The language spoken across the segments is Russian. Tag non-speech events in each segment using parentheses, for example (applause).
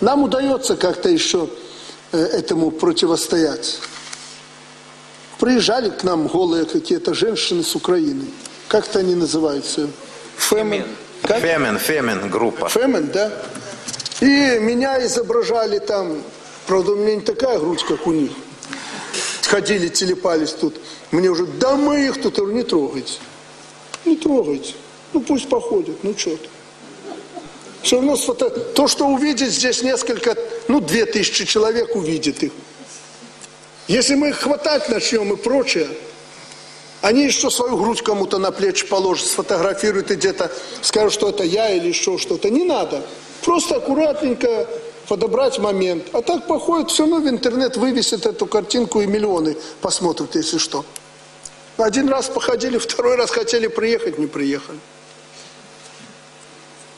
Нам удается как-то еще э, этому противостоять. Приезжали к нам голые какие-то женщины с Украины. Как-то они называются? Фемен. Как? Фемен, Фемен группа. Фемен, да? И меня изображали там, правда, у меня не такая грудь, как у них. Ходили, телепались тут. Мне уже, да мы их тут, не трогайте. Не трогайте. Ну пусть походят, ну что то Все равно то, что увидит здесь несколько, ну две тысячи человек увидит их. Если мы их хватать начнем и прочее, они еще свою грудь кому-то на плечи положат, сфотографируют и где-то скажут, что это я или еще что-то. Не надо. Просто аккуратненько подобрать момент. А так походит, все равно в интернет вывесит эту картинку и миллионы посмотрят, если что. Один раз походили, (laughs) второй раз хотели приехать, не приехали.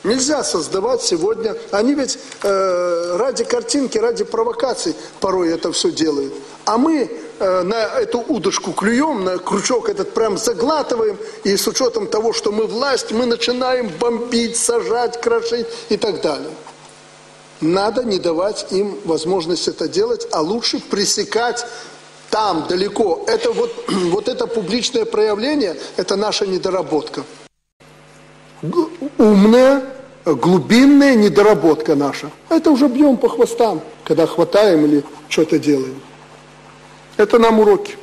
Нельзя создавать сегодня. Они ведь э, ради картинки, ради провокаций порой это все делают. А мы э, на эту удочку клюем, на крючок этот прям заглатываем. И с учетом того, что мы власть, мы начинаем бомбить, сажать, крошить и так далее. Надо не давать им возможность это делать, а лучше пресекать там, далеко. Это вот, (clears throat) вот это публичное проявление, это наша недоработка. Умная, глубинная недоработка наша. Это уже бьем по хвостам, когда хватаем или что-то делаем. Это нам уроки.